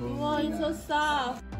Wow, it's so soft.